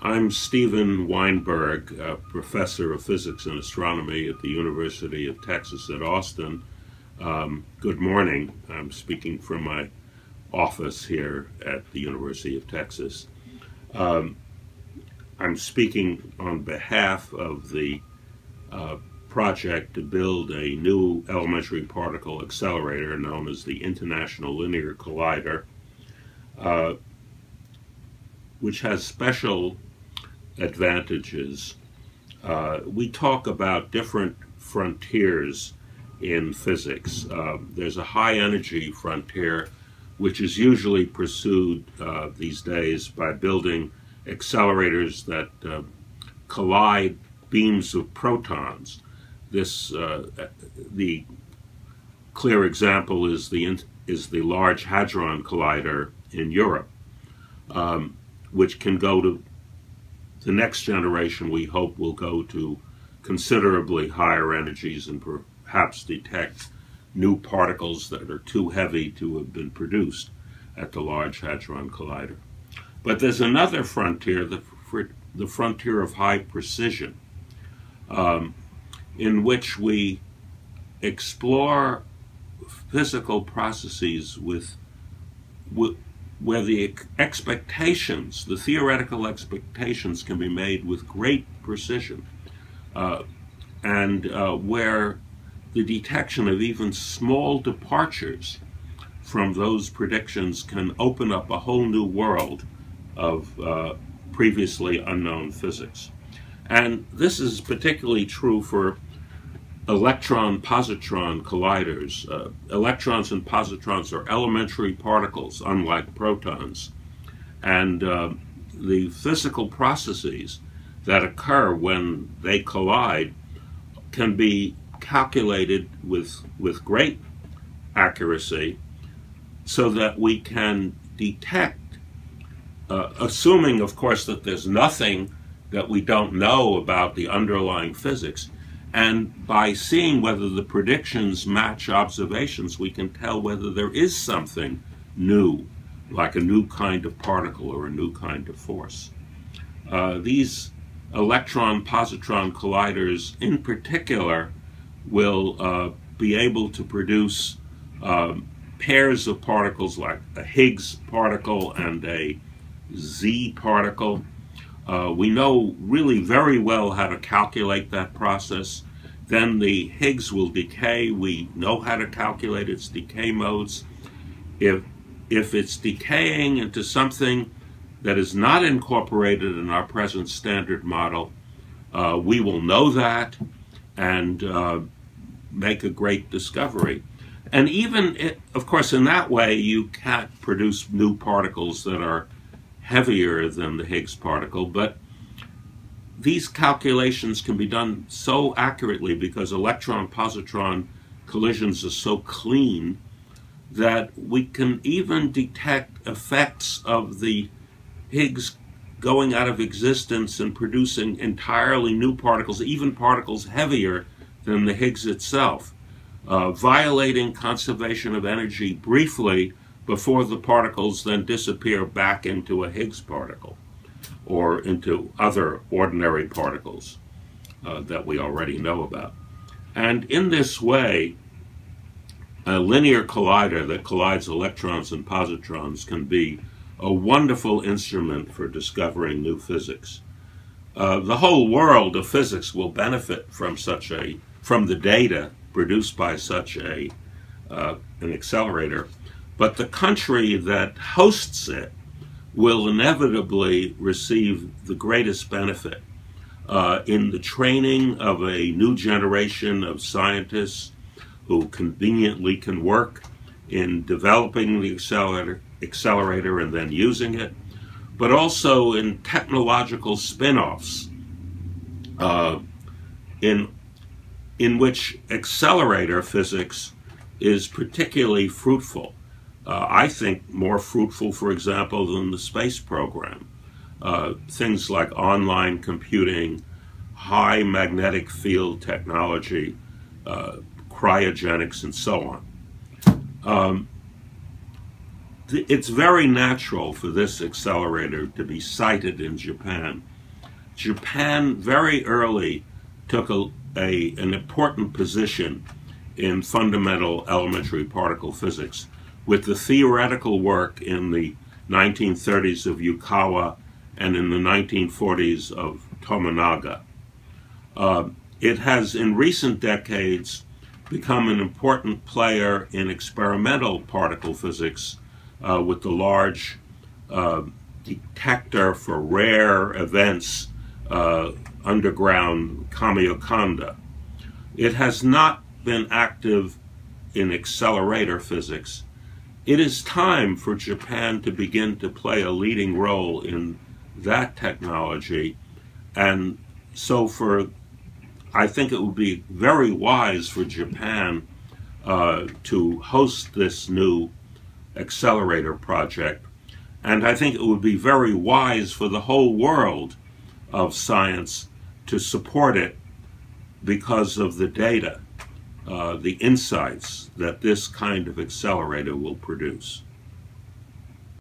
I'm Steven Weinberg, professor of physics and astronomy at the University of Texas at Austin. Um, good morning. I'm speaking from my office here at the University of Texas. Um, I'm speaking on behalf of the uh, project to build a new elementary particle accelerator known as the International Linear Collider, uh, which has special advantages. Uh, we talk about different frontiers in physics. Uh, there's a high energy frontier, which is usually pursued uh, these days by building accelerators that uh, collide beams of protons. This uh, the clear example is the is the Large Hadron Collider in Europe, um, which can go to the next generation, we hope, will go to considerably higher energies and perhaps detect new particles that are too heavy to have been produced at the Large Hadron Collider. But there's another frontier, the, the frontier of high precision, um, in which we explore physical processes with, with where the expectations, the theoretical expectations, can be made with great precision, uh, and uh, where the detection of even small departures from those predictions can open up a whole new world of uh, previously unknown physics. And this is particularly true for electron-positron colliders. Uh, electrons and positrons are elementary particles, unlike protons. And uh, the physical processes that occur when they collide can be calculated with, with great accuracy so that we can detect, uh, assuming, of course, that there's nothing that we don't know about the underlying physics, and by seeing whether the predictions match observations, we can tell whether there is something new, like a new kind of particle or a new kind of force. Uh, these electron-positron colliders, in particular, will uh, be able to produce um, pairs of particles like a Higgs particle and a Z particle uh, we know really very well how to calculate that process. Then the Higgs will decay. We know how to calculate its decay modes. If, if it's decaying into something that is not incorporated in our present standard model, uh, we will know that and uh, make a great discovery. And even, it, of course, in that way, you can't produce new particles that are heavier than the Higgs particle, but these calculations can be done so accurately because electron-positron collisions are so clean that we can even detect effects of the Higgs going out of existence and producing entirely new particles, even particles heavier than the Higgs itself, uh, violating conservation of energy briefly before the particles then disappear back into a Higgs particle or into other ordinary particles uh, that we already know about. And in this way, a linear collider that collides electrons and positrons can be a wonderful instrument for discovering new physics. Uh, the whole world of physics will benefit from such a from the data produced by such a uh, an accelerator but the country that hosts it will inevitably receive the greatest benefit uh, in the training of a new generation of scientists who conveniently can work in developing the accelerator, accelerator and then using it, but also in technological spin-offs uh, in, in which accelerator physics is particularly fruitful uh, I think, more fruitful, for example, than the space program. Uh, things like online computing, high magnetic field technology, uh, cryogenics, and so on. Um, it's very natural for this accelerator to be sited in Japan. Japan very early took a, a, an important position in fundamental elementary particle physics with the theoretical work in the 1930s of Yukawa and in the 1940s of Tomonaga. Uh, it has in recent decades become an important player in experimental particle physics uh, with the large uh, detector for rare events uh, underground Kamiokande. It has not been active in accelerator physics. It is time for Japan to begin to play a leading role in that technology. And so for I think it would be very wise for Japan uh, to host this new accelerator project. And I think it would be very wise for the whole world of science to support it because of the data, uh, the insights that this kind of accelerator will produce.